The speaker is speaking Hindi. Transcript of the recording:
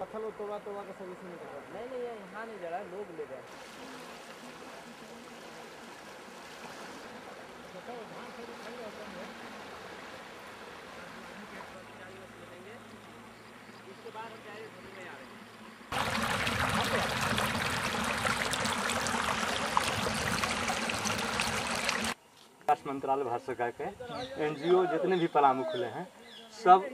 पत्थर तोड़ा लोग ले विकास मंत्रालय भारत सरकार के एनजीओ जितने भी पलामू खुले हैं सब